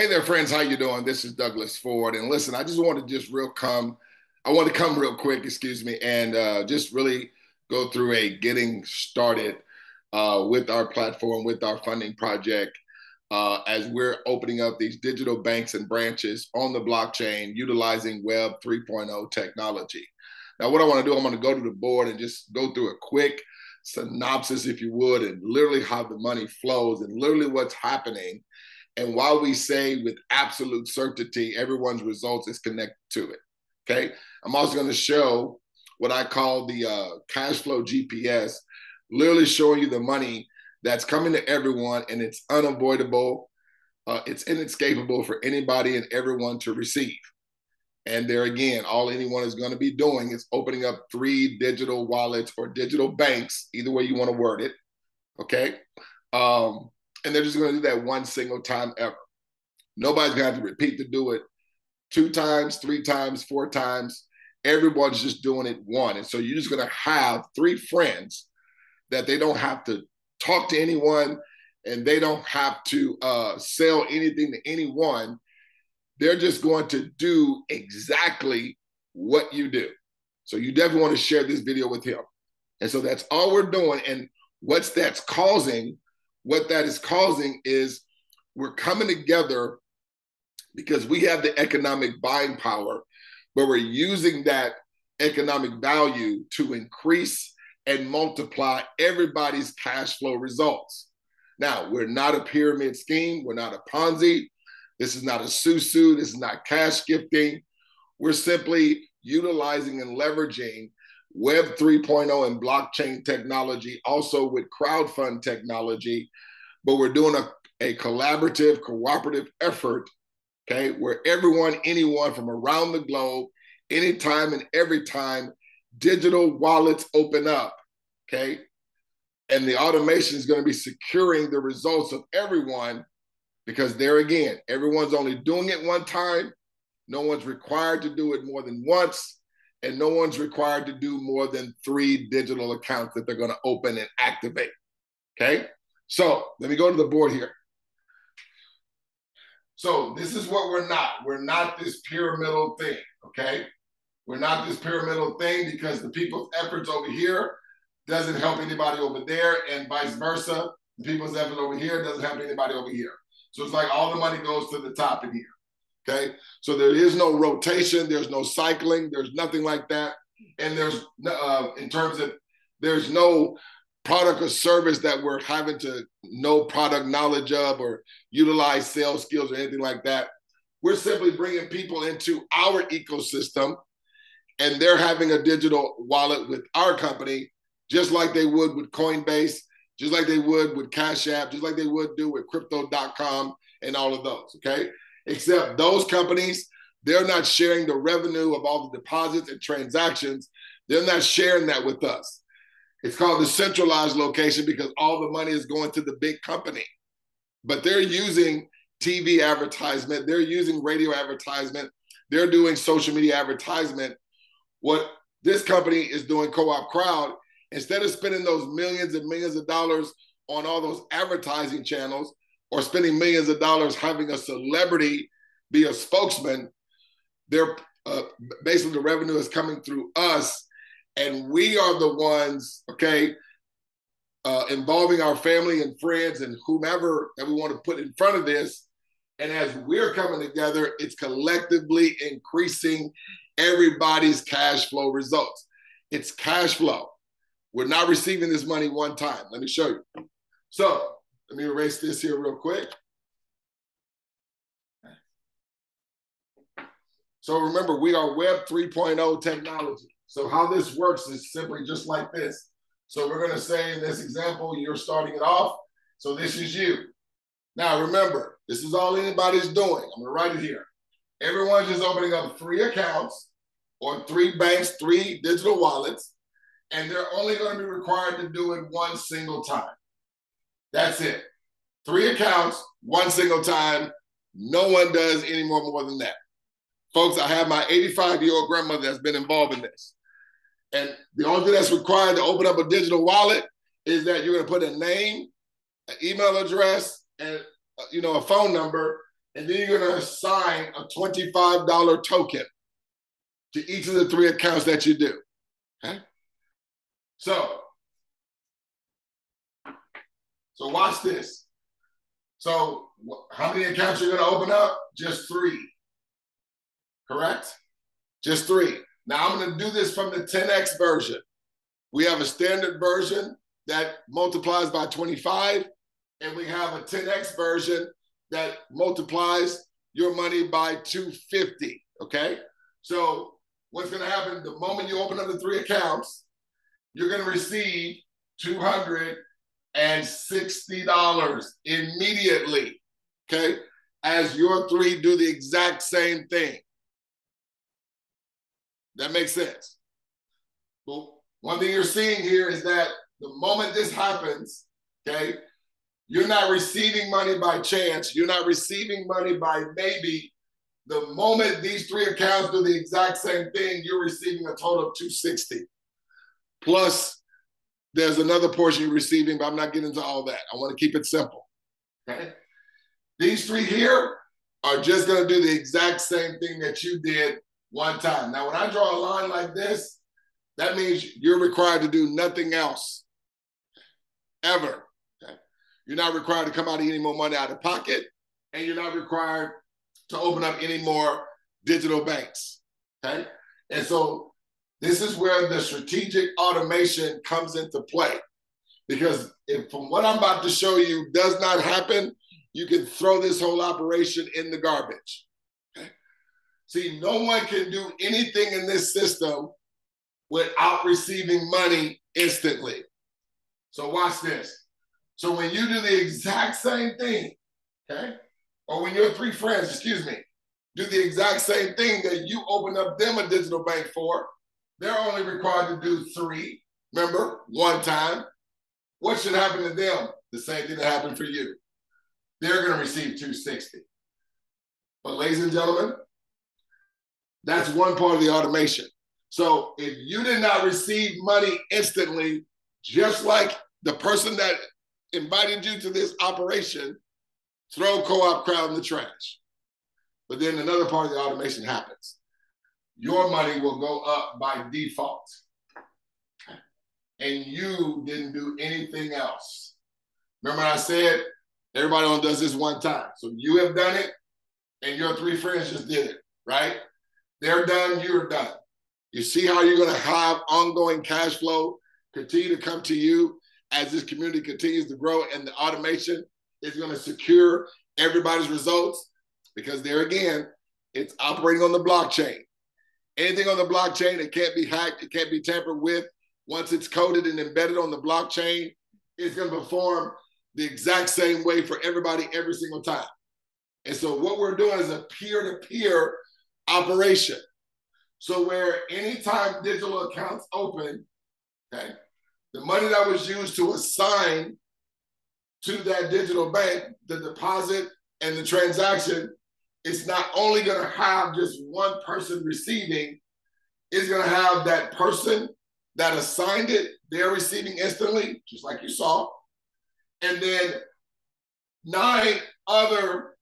Hey there, friends. How you doing? This is Douglas Ford. And listen, I just want to just real come. I want to come real quick, excuse me, and uh, just really go through a getting started uh, with our platform, with our funding project, uh, as we're opening up these digital banks and branches on the blockchain utilizing Web 3.0 technology. Now, what I want to do, I'm going to go to the board and just go through a quick synopsis, if you would, and literally how the money flows and literally what's happening and while we say with absolute certainty everyone's results is connected to it, okay? I'm also going to show what I call the uh, cash flow GPS, literally showing you the money that's coming to everyone and it's unavoidable. Uh, it's inescapable for anybody and everyone to receive. And there again, all anyone is going to be doing is opening up three digital wallets or digital banks, either way you want to word it. Okay. Um, and they're just going to do that one single time ever. Nobody's going to have to repeat to do it two times, three times, four times. Everyone's just doing it one. And so you're just going to have three friends that they don't have to talk to anyone and they don't have to uh, sell anything to anyone. They're just going to do exactly what you do. So you definitely want to share this video with him. And so that's all we're doing. And what's that's causing what that is causing is we're coming together because we have the economic buying power, but we're using that economic value to increase and multiply everybody's cash flow results. Now, we're not a pyramid scheme, we're not a Ponzi, this is not a susu, this is not cash gifting. We're simply utilizing and leveraging Web 3.0 and blockchain technology, also with crowdfund technology, but we're doing a, a collaborative, cooperative effort, okay, where everyone, anyone from around the globe, anytime and every time, digital wallets open up, okay, and the automation is going to be securing the results of everyone because there again, everyone's only doing it one time. No one's required to do it more than once and no one's required to do more than three digital accounts that they're going to open and activate. Okay. So let me go to the board here. So this is what we're not. We're not this pyramidal thing. Okay. We're not this pyramidal thing because the people's efforts over here doesn't help anybody over there, and vice versa. The people's effort over here doesn't help anybody over here. So it's like all the money goes to the top in here. Okay. So there is no rotation, there's no cycling, there's nothing like that. And there's, uh, in terms of, there's no product or service that we're having to know product knowledge of or utilize sales skills or anything like that. We're simply bringing people into our ecosystem and they're having a digital wallet with our company, just like they would with Coinbase, just like they would with Cash App, just like they would do with crypto.com and all of those. Okay except those companies, they're not sharing the revenue of all the deposits and transactions. They're not sharing that with us. It's called the centralized location because all the money is going to the big company. But they're using TV advertisement, they're using radio advertisement, they're doing social media advertisement. What this company is doing, Co op Crowd, instead of spending those millions and millions of dollars on all those advertising channels, or spending millions of dollars having a celebrity be a spokesman, they're uh, basically the revenue is coming through us, and we are the ones, okay, uh, involving our family and friends and whomever that we want to put in front of this. And as we're coming together, it's collectively increasing everybody's cash flow results. It's cash flow. We're not receiving this money one time. Let me show you. So let me erase this here real quick. So remember, we are Web 3.0 technology. So how this works is simply just like this. So we're going to say in this example, you're starting it off. So this is you. Now remember, this is all anybody's doing. I'm going to write it here. Everyone's just opening up three accounts or three banks, three digital wallets, and they're only going to be required to do it one single time. That's it. Three accounts, one single time. No one does any more more than that. Folks, I have my 85 year old grandmother that's been involved in this. And the only thing that's required to open up a digital wallet is that you're going to put a name, an email address, and uh, you know a phone number, and then you're going to assign a $25 token to each of the three accounts that you do. Okay? So, so watch this. So, how many accounts you're going to open up? Just three. Correct? Just three. Now, I'm going to do this from the 10x version. We have a standard version that multiplies by 25, and we have a 10x version that multiplies your money by 250. Okay. So what's going to happen the moment you open up the three accounts, you're going to receive $260 immediately. Okay. As your three do the exact same thing. That makes sense. Well, one thing you're seeing here is that the moment this happens, okay, you're not receiving money by chance. You're not receiving money by maybe. The moment these three accounts do the exact same thing, you're receiving a total of 260. Plus, there's another portion you're receiving, but I'm not getting into all that. I want to keep it simple. Okay. These three here are just going to do the exact same thing that you did one time. Now, when I draw a line like this, that means you're required to do nothing else ever. You're not required to come out of any more money out of pocket, and you're not required to open up any more digital banks. Okay. And so this is where the strategic automation comes into play. Because if from what I'm about to show you does not happen, you can throw this whole operation in the garbage. Okay? See, no one can do anything in this system without receiving money instantly. So watch this. So when you do the exact same thing, okay, or when your three friends, excuse me, do the exact same thing that you open up them a digital bank for, they're only required to do three. Remember, one time. What should happen to them? The same thing that happened for you. They're going to receive 260. But ladies and gentlemen, that's one part of the automation. So if you did not receive money instantly, just like the person that invited you to this operation, throw co-op crowd in the trash. But then another part of the automation happens. Your money will go up by default. And you didn't do anything else. Remember I said everybody only does this one time. So you have done it and your three friends just did it, right? They're done, you're done. You see how you're going to have ongoing cash flow continue to come to you as this community continues to grow and the automation is going to secure everybody's results because there again, it's operating on the blockchain. Anything on the blockchain, it can't be hacked, it can't be tampered with. Once it's coded and embedded on the blockchain, it's going to perform the exact same way for everybody every single time. And so what we're doing is a peer-to-peer operation. So where anytime digital accounts open, okay, the money that was used to assign to that digital bank, the deposit and the transaction, it's not only going to have just one person receiving, it's going to have that person that assigned it, they're receiving instantly, just like you saw. And then nine other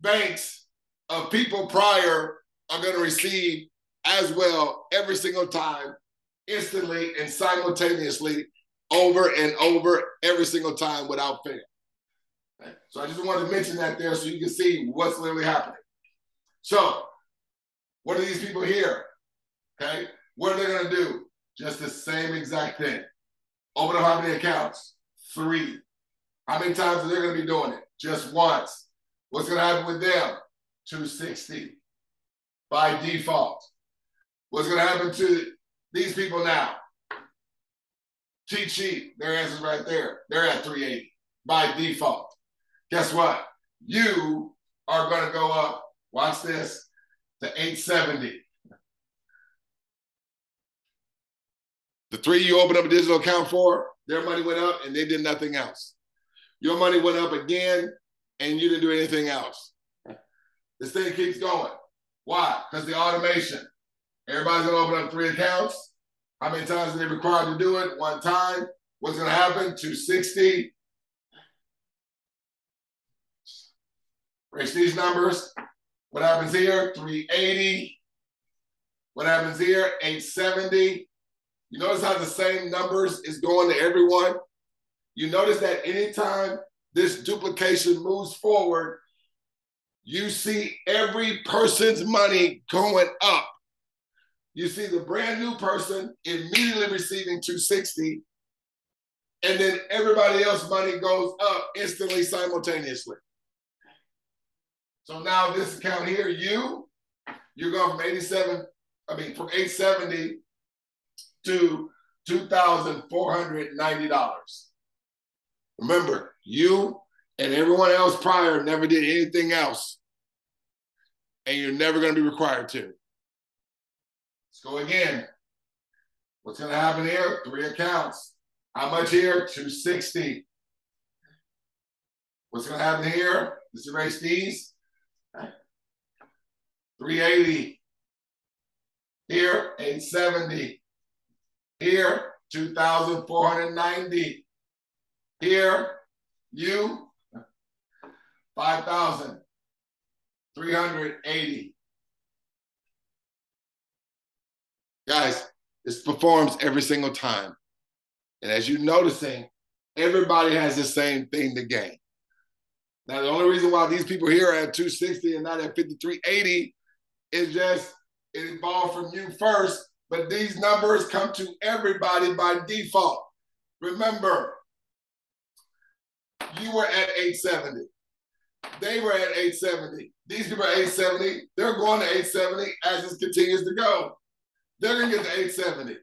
banks of people prior are going to receive as well every single time instantly and simultaneously over and over every single time without fail. So I just wanted to mention that there so you can see what's literally happening. So, what are these people here? Okay, what are they going to do? Just the same exact thing. Open up how many accounts? Three. How many times are they going to be doing it? Just once. What's going to happen with them? 260 by default. What's going to happen to these people now, cheat sheet, their answer's right there. They're at 380 by default. Guess what? You are going to go up, watch this, to 870. The three you opened up a digital account for, their money went up and they did nothing else. Your money went up again and you didn't do anything else. This thing keeps going. Why? Because the automation. Everybody's gonna open up three accounts. How many times are they required to do it? One time. What's gonna happen? 260. Raise these numbers. What happens here? 380. What happens here? 870. You notice how the same numbers is going to everyone? You notice that anytime this duplication moves forward, you see every person's money going up. You see the brand new person immediately receiving 260, and then everybody else money goes up instantly simultaneously. So now this account here, you, you're going from 87, I mean from 870 to $2,490. Remember, you and everyone else prior never did anything else. And you're never going to be required to. Let's go again. What's going to happen here? Three accounts. How much here? 260. What's going to happen here? Let's erase these. 380. Here, 870. Here, 2,490. Here, you, 5,380. Guys, this performs every single time. And as you're noticing, everybody has the same thing to gain. Now, the only reason why these people here are at 260 and not at 5380 is just it evolved from you first, but these numbers come to everybody by default. Remember, you were at 870. They were at 870. These people are 870. They're going to 870 as this continues to go. They're going to get to 870.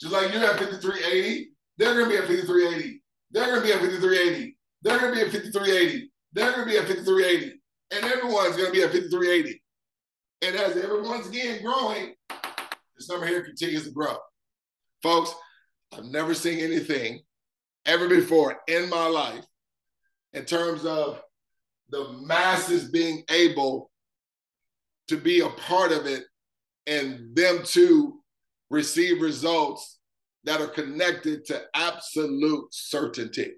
Just like you're at 5380, they're going to be at 5380. They're to be at 5380. They're to be at 5380. They're to be at 5380. And everyone's going to be at 5380. And as everyone's again growing, this number here continues to grow. Folks, I've never seen anything ever before in my life in terms of the masses being able to be a part of it and them to receive results that are connected to absolute certainty.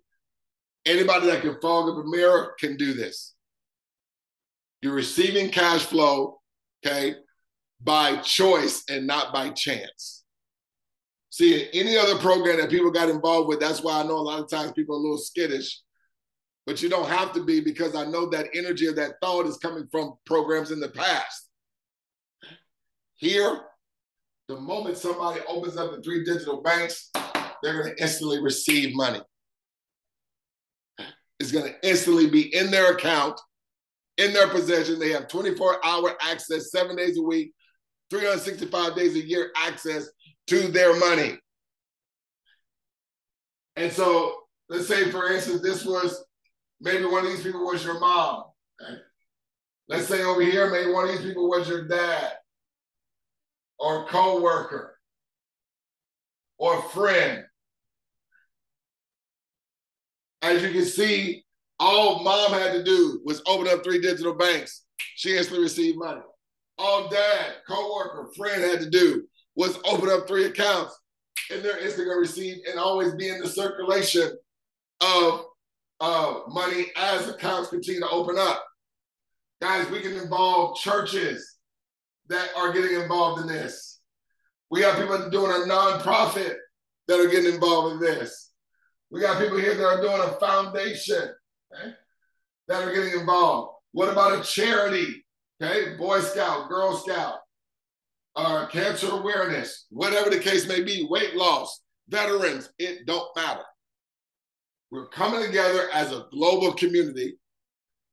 Anybody that can fog up a mirror can do this. You're receiving cash flow, okay, by choice and not by chance. See, any other program that people got involved with, that's why I know a lot of times people are a little skittish but you don't have to be because I know that energy of that thought is coming from programs in the past. Here, the moment somebody opens up the three digital banks, they're going to instantly receive money. It's going to instantly be in their account, in their possession. They have 24 hour access, seven days a week, 365 days a year access to their money. And so, let's say, for instance, this was Maybe one of these people was your mom. Let's say over here, maybe one of these people was your dad or co-worker or friend. As you can see, all mom had to do was open up three digital banks. She instantly received money. All dad, co-worker, friend had to do was open up three accounts and they're instantly to receive and always be in the circulation of uh, money as accounts continue to open up. Guys, we can involve churches that are getting involved in this. We got people doing a nonprofit that are getting involved in this. We got people here that are doing a foundation okay, that are getting involved. What about a charity? Okay, Boy Scout, Girl Scout, uh, cancer awareness, whatever the case may be, weight loss, veterans, it don't matter. We're coming together as a global community,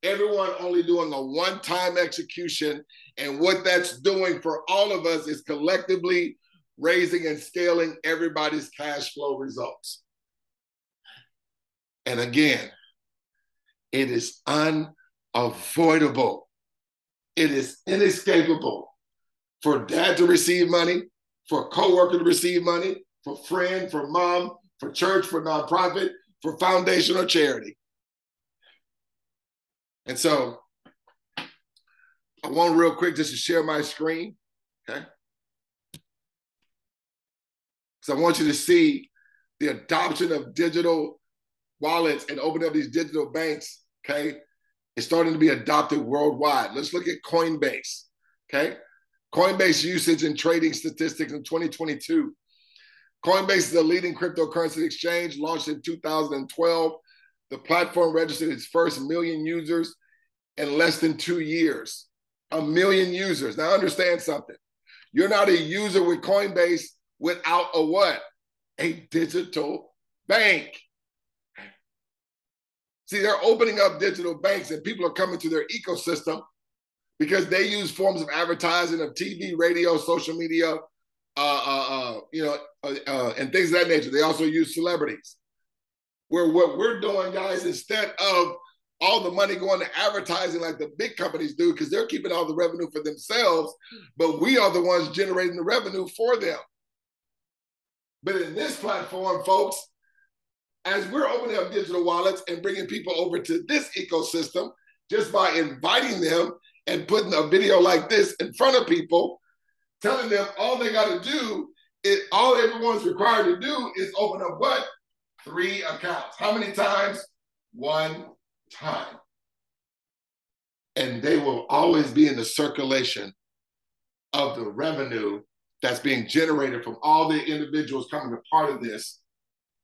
everyone only doing a one time execution. And what that's doing for all of us is collectively raising and scaling everybody's cash flow results. And again, it is unavoidable. It is inescapable for dad to receive money, for a coworker to receive money, for friend, for mom, for church, for nonprofit, for foundation or charity. And so I want real quick just to share my screen, okay? Because I want you to see the adoption of digital wallets and opening up these digital banks, okay? It's starting to be adopted worldwide. Let's look at Coinbase. Okay. Coinbase usage and trading statistics in 2022. Coinbase is a leading cryptocurrency exchange launched in 2012. The platform registered its first million users in less than two years. A million users. Now, understand something. You're not a user with Coinbase without a what? A digital bank. See, they're opening up digital banks and people are coming to their ecosystem because they use forms of advertising of TV, radio, social media, uh, uh, uh, you know, uh, uh, and things of that nature. They also use celebrities. Where what we're doing, guys, instead of all the money going to advertising like the big companies do, because they're keeping all the revenue for themselves, but we are the ones generating the revenue for them. But in this platform, folks, as we're opening up digital wallets and bringing people over to this ecosystem, just by inviting them and putting a video like this in front of people, telling them all they got to do is all everyone's required to do is open up what? Three accounts. How many times? One time. And they will always be in the circulation of the revenue that's being generated from all the individuals coming a part of this.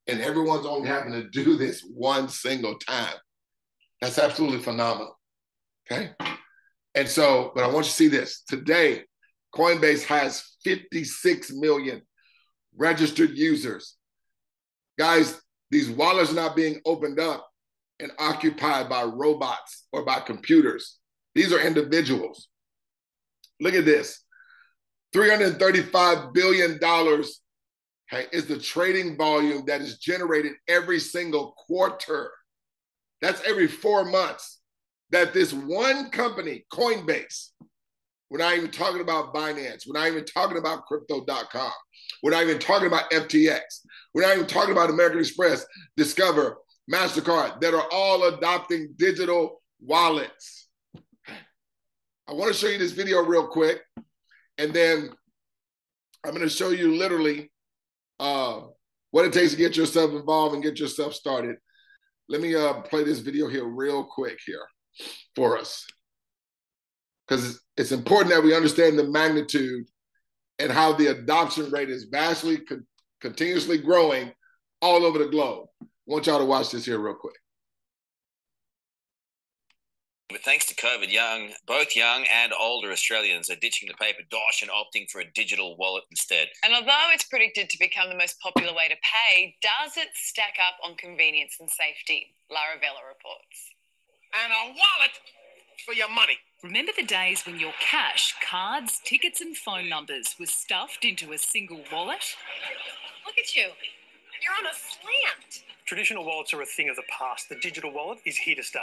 And everyone's only having to do this one single time. That's absolutely phenomenal. Okay. And so, but I want you to see this. Today, Coinbase has 56 million registered users. Guys, these wallets are not being opened up and occupied by robots or by computers. These are individuals. Look at this $335 billion is the trading volume that is generated every single quarter. That's every four months that this one company, Coinbase, we're not even talking about Binance, we're not even talking about crypto.com, we're not even talking about FTX, we're not even talking about American Express, Discover, MasterCard, that are all adopting digital wallets. I want to show you this video real quick, and then I'm going to show you literally uh, what it takes to get yourself involved and get yourself started. Let me uh, play this video here real quick here for us. Because it's important that we understand the magnitude and how the adoption rate is vastly, con- continuously growing all over the globe. I want y'all to watch this here real quick. But thanks to COVID, young, both young and older Australians are ditching the paper dosh and opting for a digital wallet instead. And although it's predicted to become the most popular way to pay, does it stack up on convenience and safety? Lara Vella reports and a wallet for your money. Remember the days when your cash, cards, tickets, and phone numbers were stuffed into a single wallet? Look at you. You're on a slant. Traditional wallets are a thing of the past. The digital wallet is here to stay.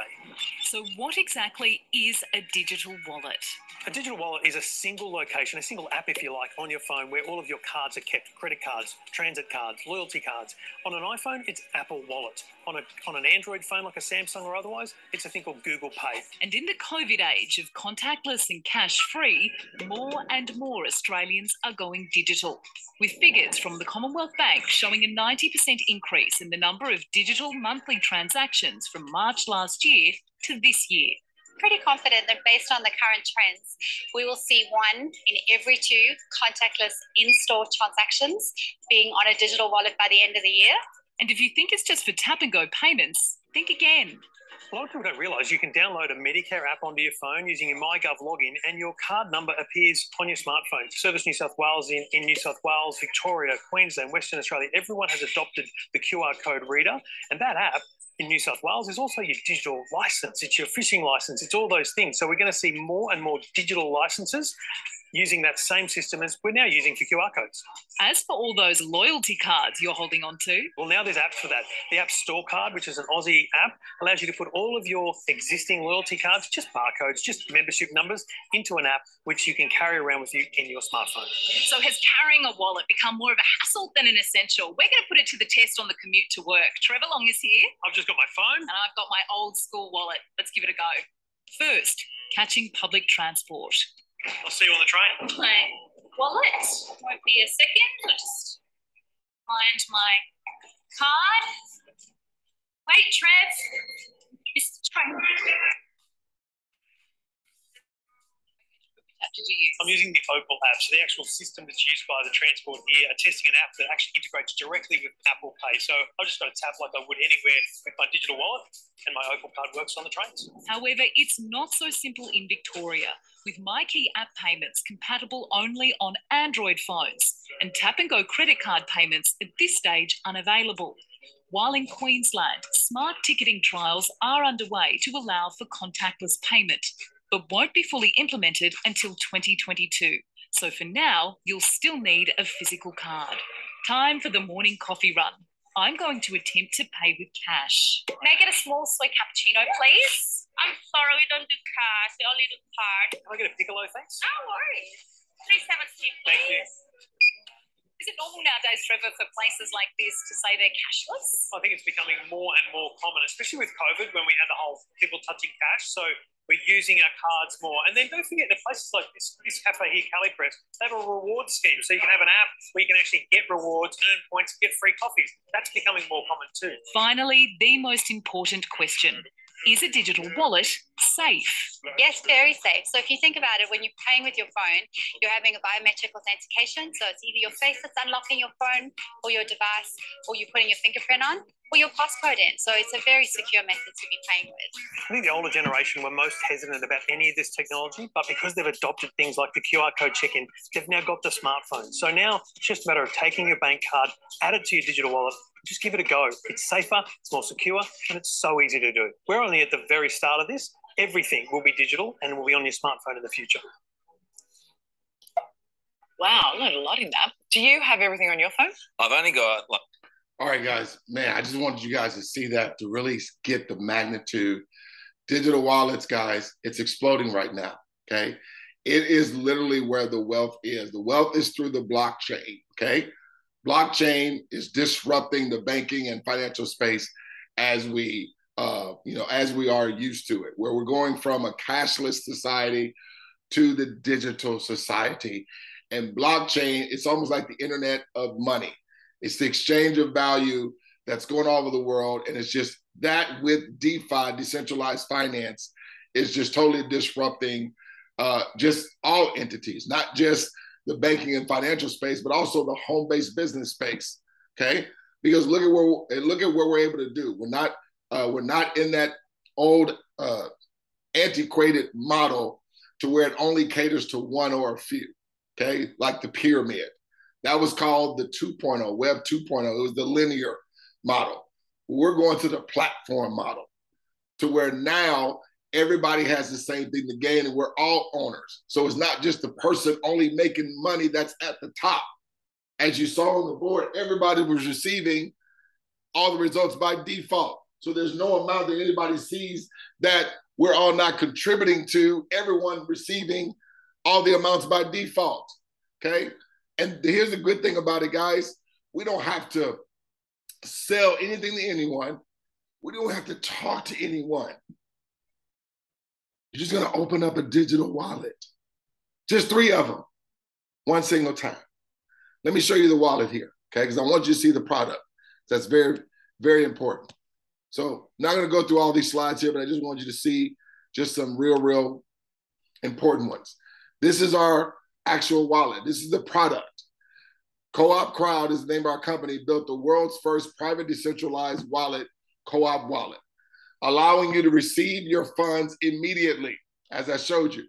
So, what exactly is a digital wallet? A digital wallet is a single location, a single app, if you like, on your phone where all of your cards are kept credit cards, transit cards, loyalty cards. On an iPhone, it's Apple Wallet. On, a, on an Android phone like a Samsung or otherwise, it's a thing called Google Pay. And in the COVID age of contactless and cash free, more and more Australians are going digital. With figures from the Commonwealth Bank showing a 90% increase in the number of digital monthly transactions from March last year to this year pretty confident that based on the current trends, we will see one in every two contactless in store transactions being on a digital wallet by the end of the year. And if you think it's just for tap and go payments, think again. A lot of people don't realise you can download a Medicare app onto your phone using your MyGov login, and your card number appears on your smartphone. Service New South Wales, in, in New South Wales, Victoria, Queensland, Western Australia, everyone has adopted the QR code reader, and that app in New South Wales is also your digital license. It's your fishing license. It's all those things. So we're going to see more and more digital licenses using that same system as we're now using for QR codes. As for all those loyalty cards you're holding on to, well, now there's apps for that. The App Store card, which is an Aussie app, allows you to put all of your existing loyalty cards, just barcodes, just membership numbers, into an app which you can carry around with you in your smartphone. So, has carrying a wallet become more of a hassle than an essential? We're going to put it to the test on the commute to work. Trevor Long is here. I've just got my phone. And I've got my old school wallet. Let's give it a go. First, catching public transport. I'll see you on the train. My wallet won't be a second. I'll just find my card. Wait, Trev. Mr. Train. I'm using the Opal app. So the actual system that's used by the transport here are testing an app that actually integrates directly with Apple Pay. So I've just got to tap like I would anywhere with my digital wallet, and my Opal card works on the trains. However, it's not so simple in Victoria with Myki app payments compatible only on Android phones and tap and go credit card payments at this stage unavailable. While in Queensland, smart ticketing trials are underway to allow for contactless payment, but won't be fully implemented until 2022. So for now, you'll still need a physical card. Time for the morning coffee run. I'm going to attempt to pay with cash. May I get a small soy cappuccino, please? I'm sorry, we don't do cash. We only do card. Can I get a piccolo, thanks? No worries. 317, Thank you. please. Is it normal nowadays, Trevor, for places like this to say they're cashless? I think it's becoming more and more common, especially with COVID when we had the whole people touching cash. So we're using our cards more. And then don't forget, the places like this, this cafe here, Cali Press, they have a reward scheme. So you can have an app where you can actually get rewards, earn points, get free coffees. That's becoming more common too. Finally, the most important question Is a digital wallet safe? Yes, very safe. So if you think about it, when you're paying with your phone, you're having a biometric authentication. So it's either your face that's unlocking your phone or your device, or you're putting your fingerprint on, or your passcode in. So it's a very secure method to be paying with. I think the older generation were most hesitant about any of this technology, but because they've adopted things like the QR code check in, they've now got the smartphone. So now it's just a matter of taking your bank card, add it to your digital wallet, just give it a go. It's safer, it's more secure, and it's so easy to do. We're only at the very start of this. Everything will be digital and will be on your smartphone in the future. Wow, I learned a lot in that. Do you have everything on your phone? I've only got like All right, guys, man, I just wanted you guys to see that to really get the magnitude. Digital wallets, guys, it's exploding right now. Okay. It is literally where the wealth is. The wealth is through the blockchain. Okay. Blockchain is disrupting the banking and financial space as we, uh, you know, as we are used to it, where we're going from a cashless society to the digital society. And blockchain, it's almost like the internet of money. It's the exchange of value that's going all over the world. And it's just that with DeFi, decentralized finance, is just totally disrupting uh, just all entities, not just the banking and financial space, but also the home-based business space. Okay, because look at where look at what we're able to do. We're not uh, we're not in that old uh, antiquated model to where it only caters to one or a few. Okay, like the pyramid. That was called the 2.0, Web 2.0. It was the linear model. We're going to the platform model to where now everybody has the same thing to gain and we're all owners. So it's not just the person only making money that's at the top. As you saw on the board, everybody was receiving all the results by default. So there's no amount that anybody sees that we're all not contributing to, everyone receiving all the amounts by default. Okay. And here's the good thing about it, guys. We don't have to sell anything to anyone. We don't have to talk to anyone. You're just going to open up a digital wallet. Just three of them, one single time. Let me show you the wallet here, okay? Because I want you to see the product. That's very, very important. So, not going to go through all these slides here, but I just want you to see just some real, real important ones. This is our actual wallet. This is the product. Co-op Crowd is the name of our company, built the world's first private decentralized wallet, Co-op Wallet, allowing you to receive your funds immediately, as I showed you.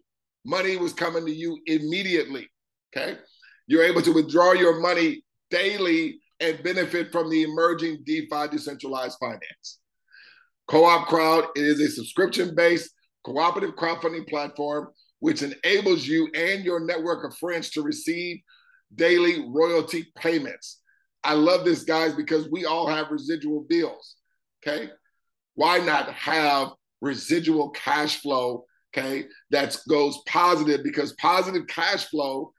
Money was coming to you immediately, okay? You're able to withdraw your money daily and benefit from the emerging DeFi decentralized finance. Co-op Crowd is a subscription-based cooperative crowdfunding platform which enables you and your network of friends to receive daily royalty payments. I love this, guys, because we all have residual bills. Okay. Why not have residual cash flow? Okay. That goes positive because positive cash flow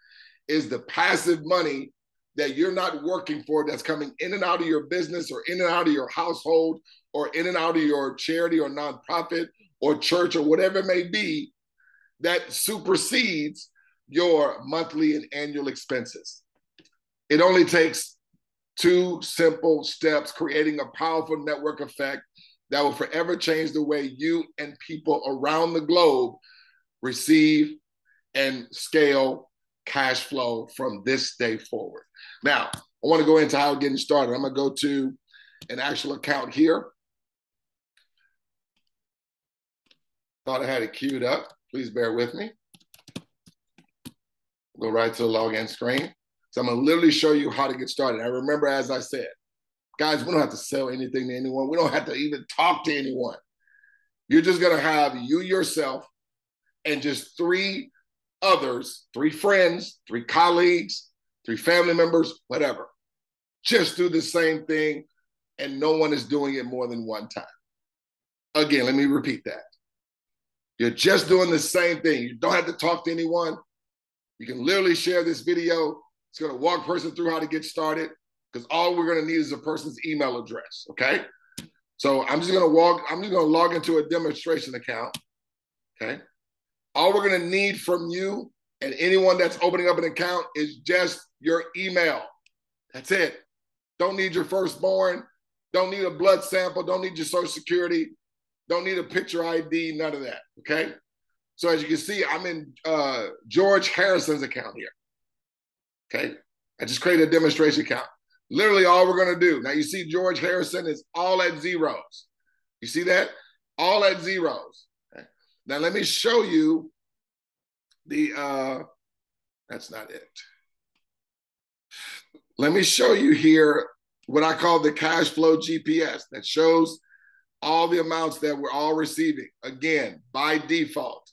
is the passive money that you're not working for that's coming in and out of your business or in and out of your household or in and out of your charity or nonprofit or church or whatever it may be that supersedes your monthly and annual expenses. It only takes two simple steps, creating a powerful network effect that will forever change the way you and people around the globe receive and scale cash flow from this day forward. Now, I want to go into how getting started. I'm going to go to an actual account here. Thought I had it queued up. Please bear with me. Go right to the login screen. So I'm to literally show you how to get started. I remember, as I said, guys, we don't have to sell anything to anyone. We don't have to even talk to anyone. You're just going to have you yourself and just three others, three friends, three colleagues, three family members, whatever. Just do the same thing, and no one is doing it more than one time. Again, let me repeat that. You're just doing the same thing. You don't have to talk to anyone. You can literally share this video. It's going to walk person through how to get started because all we're going to need is a person's email address. Okay. So I'm just going to walk, I'm just going to log into a demonstration account. Okay. All we're going to need from you and anyone that's opening up an account is just your email. That's it. Don't need your firstborn. Don't need a blood sample. Don't need your social security. Don't need a picture ID. None of that. Okay. So as you can see, I'm in uh, George Harrison's account here. Okay. I just created a demonstration account. Literally all we're going to do. Now you see George Harrison is all at zeros. You see that? All at zeros. Okay. Now let me show you the, uh, that's not it. Let me show you here what I call the cash flow GPS that shows all the amounts that we're all receiving. Again, by default.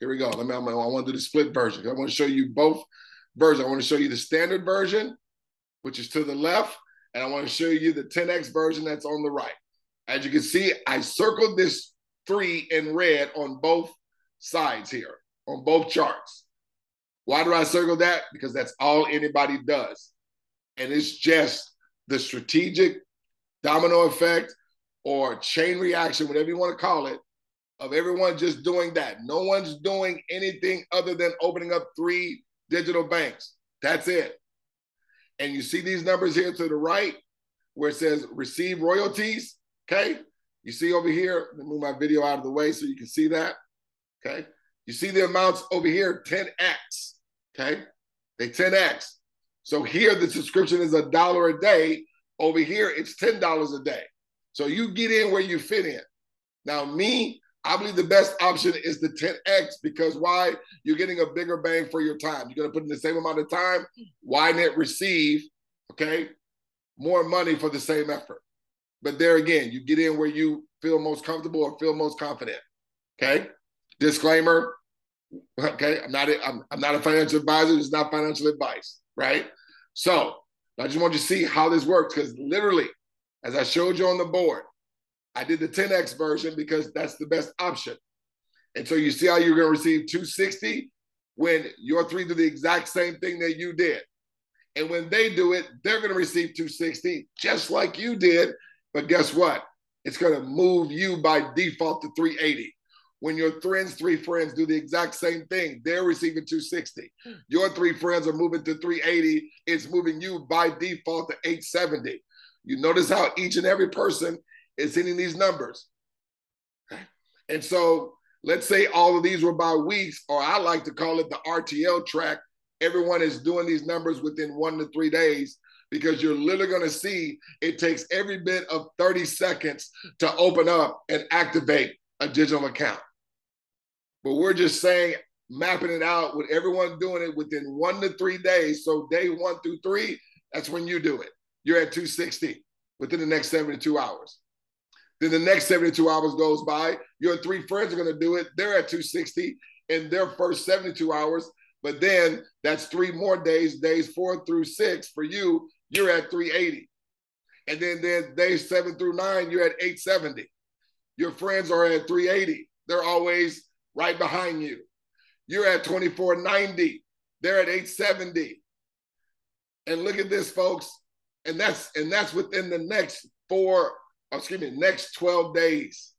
Here we go. Let me, I want to do the split version. I want to show you both versions. I want to show you the standard version, which is to the left, and I want to show you the 10x version that's on the right. As you can see, I circled this three in red on both sides here, on both charts. Why do I circle that? Because that's all anybody does. And it's just the strategic domino effect or chain reaction, whatever you want to call it, of everyone just doing that. No one's doing anything other than opening up three digital banks. That's it. And you see these numbers here to the right where it says receive royalties. Okay. You see over here, let me move my video out of the way so you can see that. Okay. You see the amounts over here 10x. Okay. They 10x. So here the subscription is a dollar a day. Over here, it's $10 a day. So you get in where you fit in. Now, me, I believe the best option is the 10x because why? You're getting a bigger bang for your time. You're going to put in the same amount of time. Why not receive, okay, more money for the same effort? But there again, you get in where you feel most comfortable or feel most confident. Okay. Disclaimer. Okay. I'm not, a, I'm, I'm not a financial advisor. It's not financial advice. Right. So I just want you to see how this works because literally, as I showed you on the board, I did the 10x version because that's the best option. And so you see how you're going to receive 260 when your three do the exact same thing that you did. And when they do it, they're going to receive 260 just like you did. But guess what? It's going to move you by default to 380. When your friends, three friends do the exact same thing, they're receiving 260. Your three friends are moving to 380. It's moving you by default to 870. You notice how each and every person is hitting these numbers. And so let's say all of these were by weeks, or I like to call it the RTL track. Everyone is doing these numbers within one to three days because you're literally going to see it takes every bit of 30 seconds to open up and activate a digital account. But we're just saying, mapping it out with everyone doing it within one to three days. So day one through three, that's when you do it. You're at 260 within the next 72 hours. Then the next 72 hours goes by. Your three friends are going to do it. They're at 260 in their first 72 hours. But then that's three more days, days four through six for you, you're at 380. And then, then days seven through nine, you're at 870. Your friends are at 380. They're always right behind you. You're at 2490. They're at 870. And look at this, folks. And that's and that's within the next four, excuse me, next 12 days.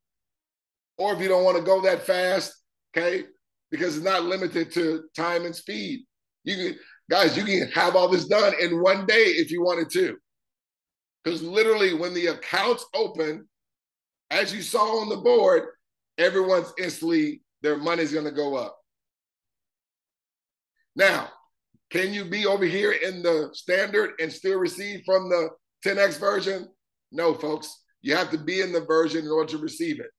Or if you don't want to go that fast, okay, because it's not limited to time and speed. You can, guys, you can have all this done in one day if you wanted to. Because literally, when the accounts open, as you saw on the board, everyone's instantly, their money's going to go up. Now, can you be over here in the standard and still receive from the 10x version? No, folks. You have to be in the version in order to receive it.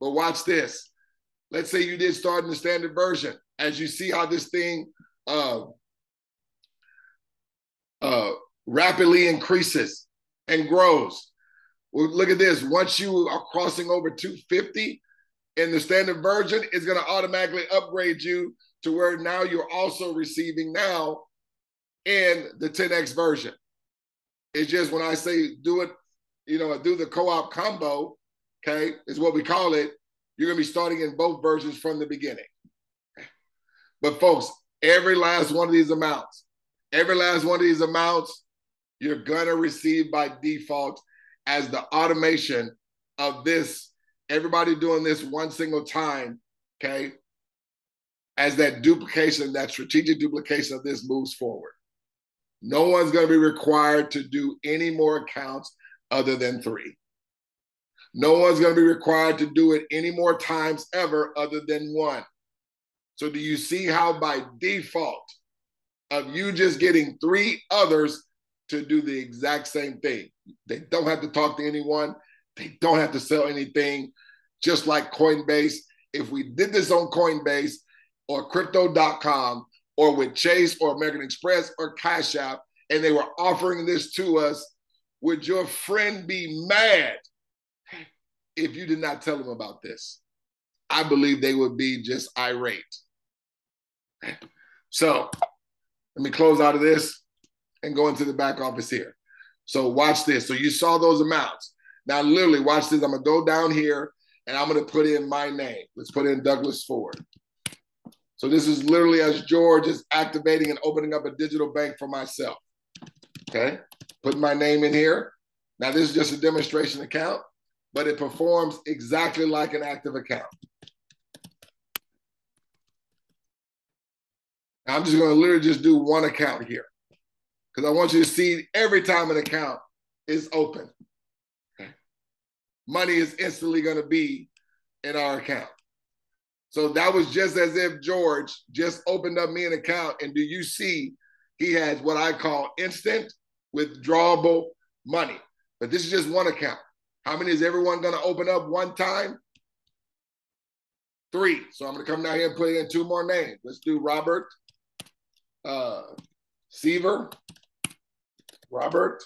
But watch this. Let's say you did start in the standard version. As you see how this thing uh, uh, rapidly increases and grows. Well, look at this. Once you are crossing over 250 in the standard version, it's going to automatically upgrade you to where now you're also receiving now in the 10x version. It's just when I say do it, you know, do the co-op combo, okay, is what we call it. You're gonna be starting in both versions from the beginning. But folks, every last one of these amounts, every last one of these amounts, you're gonna receive by default as the automation of this, everybody doing this one single time, okay, as that duplication, that strategic duplication of this moves forward. No one's going to be required to do any more accounts other than three. No one's going to be required to do it any more times ever other than one. So, do you see how by default of you just getting three others to do the exact same thing? They don't have to talk to anyone, they don't have to sell anything, just like Coinbase. If we did this on Coinbase, or crypto.com or with Chase or American Express or Cash App, and they were offering this to us, would your friend be mad if you did not tell them about this? I believe they would be just irate. So let me close out of this and go into the back office here. So watch this. So you saw those amounts. Now, literally, watch this. I'm gonna go down here and I'm gonna put in my name. Let's put in Douglas Ford. So this is literally as George is activating and opening up a digital bank for myself. Okay, putting my name in here. Now this is just a demonstration account, but it performs exactly like an active account. Now I'm just going to literally just do one account here because I want you to see every time an account is open. Okay. Money is instantly going to be in our account. So that was just as if George just opened up me an account. And do you see he has what I call instant withdrawable money? But this is just one account. How many is everyone going to open up one time? Three. So I'm going to come down here and put in two more names. Let's do Robert uh, Seaver. Robert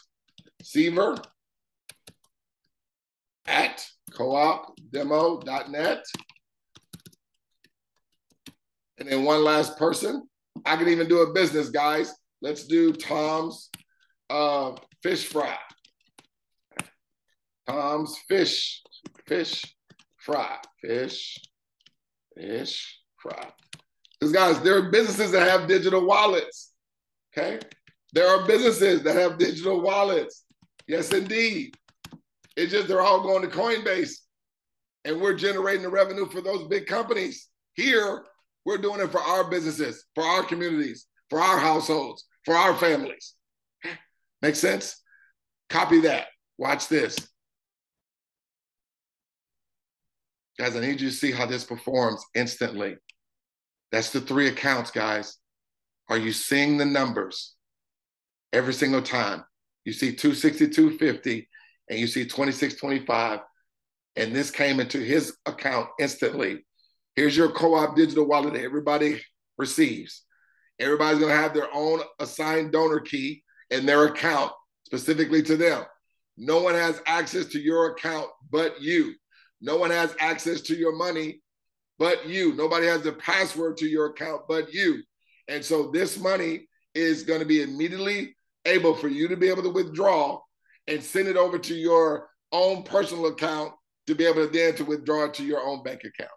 Seaver at coopdemo.net. And then one last person. I can even do a business, guys. Let's do Tom's uh, fish fry. Tom's fish, fish fry, fish, fish fry. Because, guys, there are businesses that have digital wallets. Okay. There are businesses that have digital wallets. Yes, indeed. It's just they're all going to Coinbase and we're generating the revenue for those big companies. Here, we're doing it for our businesses, for our communities, for our households, for our families. Make sense? Copy that. Watch this. Guys, I need you to see how this performs instantly. That's the three accounts, guys. Are you seeing the numbers every single time? You see 262.50 and you see 26.25 and this came into his account instantly Here's your co-op digital wallet that everybody receives. Everybody's going to have their own assigned donor key in their account specifically to them. No one has access to your account but you. No one has access to your money but you. Nobody has the password to your account but you. And so this money is going to be immediately able for you to be able to withdraw and send it over to your own personal account to be able to then to withdraw it to your own bank account.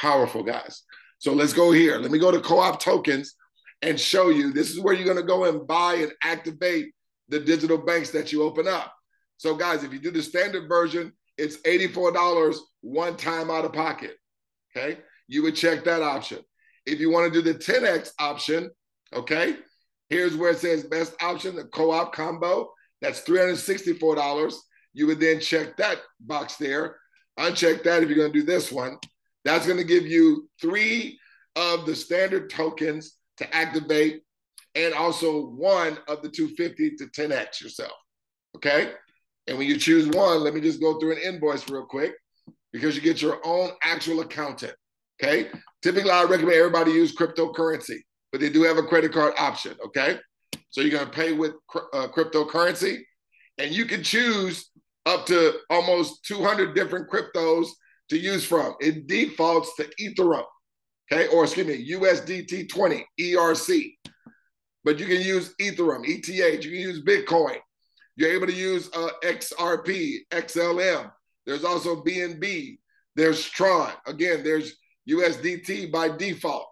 Powerful, guys. So let's go here. Let me go to co-op tokens and show you. This is where you're going to go and buy and activate the digital banks that you open up. So, guys, if you do the standard version, it's $84 one time out of pocket. Okay. You would check that option. If you want to do the 10X option, okay, here's where it says best option, the co op combo. That's $364. You would then check that box there. Uncheck that if you're going to do this one. That's going to give you three of the standard tokens to activate and also one of the 250 to 10x yourself. Okay. And when you choose one, let me just go through an invoice real quick because you get your own actual accountant. Okay. Typically, I recommend everybody use cryptocurrency, but they do have a credit card option. Okay. So you're going to pay with uh, cryptocurrency and you can choose up to almost 200 different cryptos to use from. It defaults to Ethereum. Okay. Or excuse me, USDT 20, ERC. But you can use Ethereum, ETH, you can use Bitcoin. You're able to use uh, XRP, XLM. There's also BNB. There's Tron. Again, there's USDT by default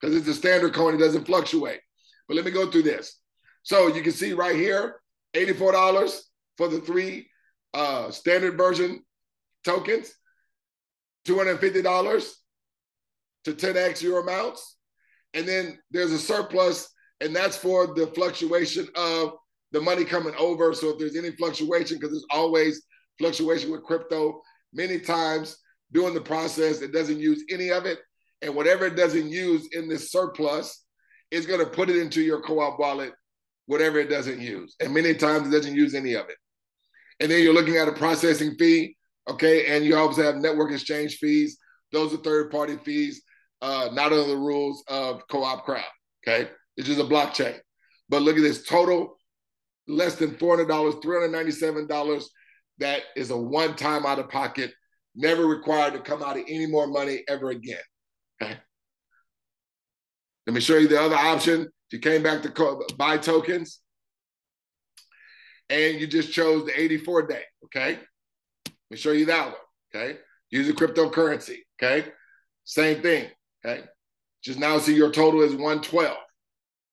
because it's a standard coin. It doesn't fluctuate. But let me go through this. So you can see right here, $84 for the three uh, standard version tokens, $250 to 10x your amounts. And then there's a surplus, and that's for the fluctuation of the money coming over. So if there's any fluctuation, because there's always fluctuation with crypto, many times during the process, it doesn't use any of it. And whatever it doesn't use in this surplus, is going to put it into your co-op wallet, whatever it doesn't use. And many times it doesn't use any of it. And then you're looking at a processing fee, okay? And you always have network exchange fees. Those are third-party fees, uh, not under the rules of co-op crowd, okay? It's just a blockchain. But look at this total less than $400, $397. That is a one time out of pocket, never required to come out of any more money ever again. Okay. Let me show you the other option. You came back to buy tokens and you just chose the 84 day. Okay. Me show you that one. Okay. Use a cryptocurrency. Okay. Same thing. Okay. Just now see your total is 112.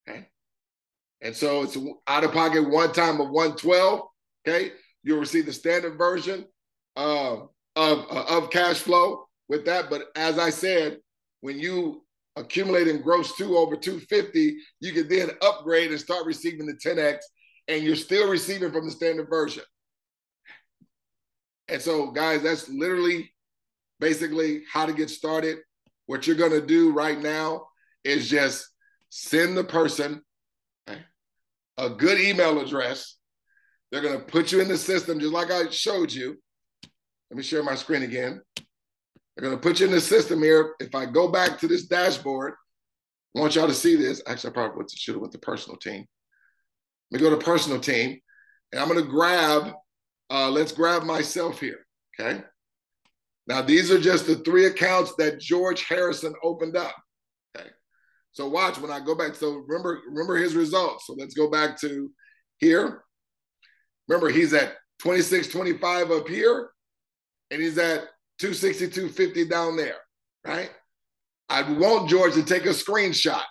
Okay. And so it's out of pocket one time of 112. Okay. You'll receive the standard version uh, of, uh, of cash flow with that. But as I said, when you accumulate and gross two over 250, you can then upgrade and start receiving the 10x, and you're still receiving from the standard version. And so, guys, that's literally basically how to get started. What you're going to do right now is just send the person a good email address. They're going to put you in the system just like I showed you. Let me share my screen again. They're going to put you in the system here. If I go back to this dashboard, I want y'all to see this. Actually, I probably should have went to personal team. Let me go to personal team, and I'm going to grab. Uh, let's grab myself here. Okay. Now these are just the three accounts that George Harrison opened up. Okay. So watch when I go back. So remember, remember his results. So let's go back to here. Remember, he's at 26, 25 up here, and he's at 262.50 down there, right? I want George to take a screenshot.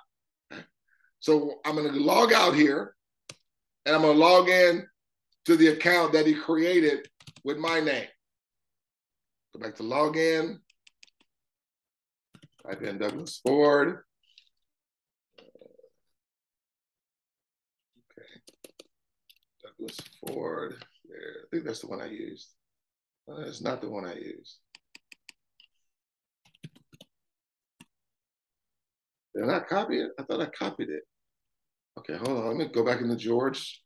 So I'm going to log out here, and I'm going to log in to the account that he created with my name. Go back to login. Type in Douglas Ford. Okay. Douglas Ford. There, I think that's the one I used. It's not the one I used. Did I copy it? I thought I copied it. Okay, hold on. Let me go back into George.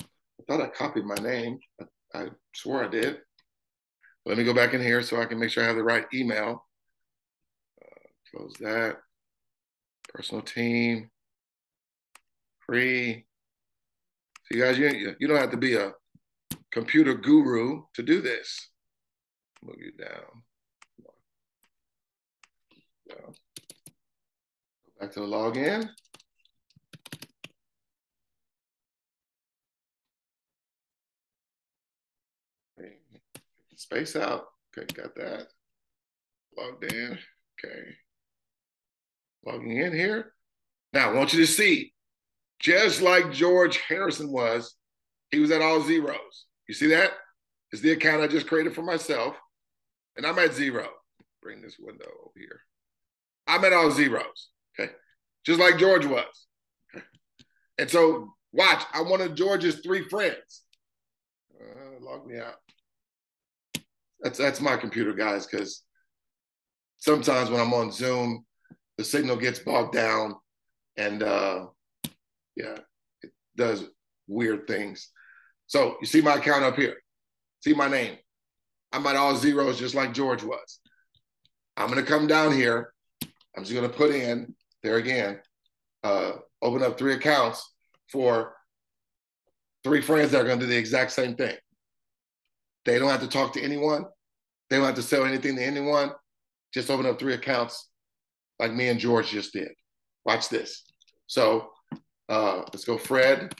I thought I copied my name. I, I swore I did. Let me go back in here so I can make sure I have the right email. Uh, close that. Personal team. Free. See, guys, you, you don't have to be a computer guru to do this. Move you down. down. Back to the login. Space out. Okay, got that. Logged in. Okay. Logging in here. Now, I want you to see just like George Harrison was, he was at all zeros. You see that? Is the account I just created for myself. And I'm at zero. Bring this window over here. I'm at all zeros. Okay. Just like George was. And so watch, I'm one of George's three friends. Uh, log me out. That's that's my computer, guys, because sometimes when I'm on Zoom, the signal gets bogged down and uh, yeah, it does weird things. So you see my account up here. See my name. I'm at all zeros just like George was. I'm gonna come down here. I'm just gonna put in there again, uh, open up three accounts for three friends that are gonna do the exact same thing. They don't have to talk to anyone. They don't have to sell anything to anyone. Just open up three accounts like me and George just did. Watch this. So uh, let's go Fred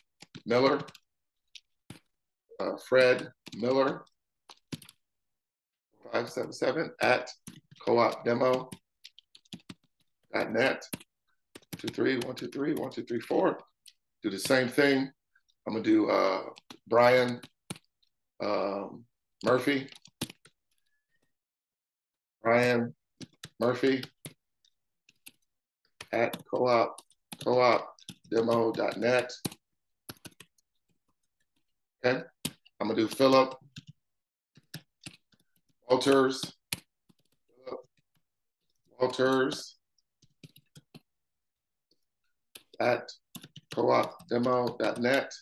Miller. Uh, Fred Miller 577 at co-op-demo.net. Two, three, one, two, three, one, two, three, four. Do the same thing. I'm gonna do uh, Brian um, Murphy. Brian Murphy at co-op co-op demo.net. Okay, I'm gonna do Philip Walters. Philip Walters at co-op-demo.net.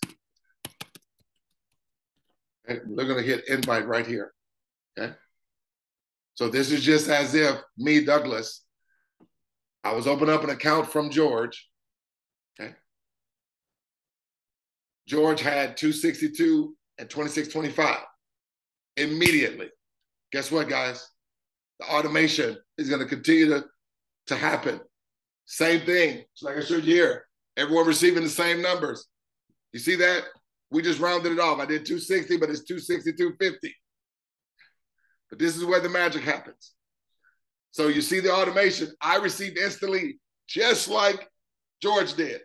Okay, we're gonna hit invite right here. Okay. So this is just as if me, Douglas, I was opening up an account from George. Okay. George had 262 and 2625 immediately. Guess what, guys? The automation is going to continue to, to happen. Same thing, It's like I showed you here. Everyone receiving the same numbers. You see that? We just rounded it off. I did 260, but it's 262.50. But this is where the magic happens. So you see the automation. I received instantly, just like George did,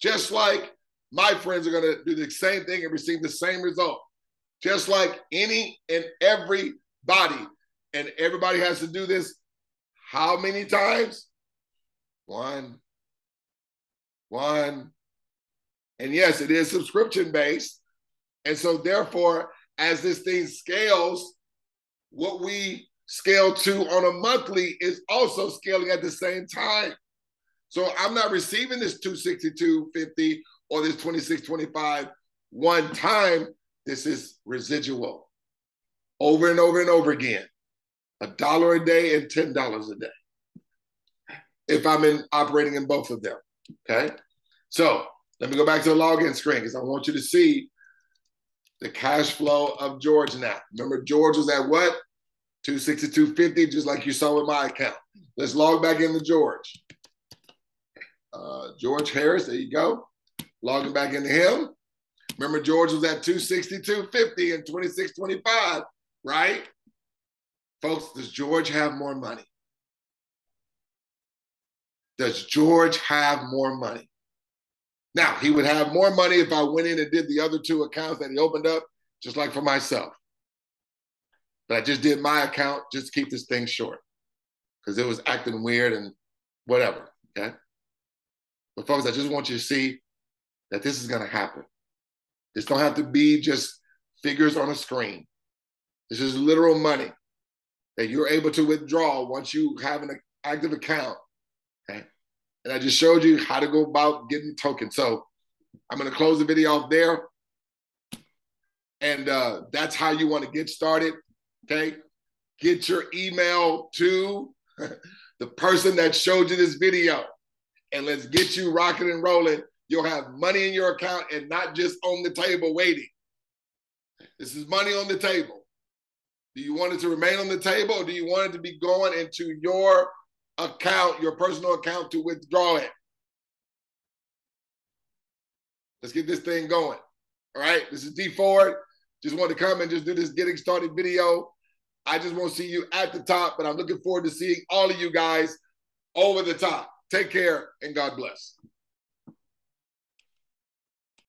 just like my friends are going to do the same thing and receive the same result, just like any and everybody. And everybody has to do this how many times? One, one. And yes, it is subscription based. And so, therefore, as this thing scales, what we scale to on a monthly is also scaling at the same time. So I'm not receiving this 262.50 or this 26.25 one time. This is residual over and over and over again. A dollar a day and $10 a day. If I'm in operating in both of them. Okay. So let me go back to the login screen because I want you to see the cash flow of George now. Remember, George was at what? 262.50, just like you saw with my account. Let's log back into George. Uh, George Harris, there you go. Logging back into him. Remember, George was at 262.50 and 26.25, right? Folks, does George have more money? Does George have more money? Now, he would have more money if I went in and did the other two accounts that he opened up, just like for myself. But I just did my account just to keep this thing short because it was acting weird and whatever. Okay. But folks, I just want you to see that this is going to happen. This don't have to be just figures on a screen. This is literal money that you're able to withdraw once you have an active account. And I just showed you how to go about getting tokens. So I'm going to close the video off there. And uh, that's how you want to get started. Okay. Get your email to the person that showed you this video and let's get you rocking and rolling. You'll have money in your account and not just on the table waiting. This is money on the table. Do you want it to remain on the table or do you want it to be going into your account, your personal account to withdraw it? Let's get this thing going. All right. This is D Ford. Just want to come and just do this getting started video. I just want to see you at the top, but I'm looking forward to seeing all of you guys over the top. Take care and God bless.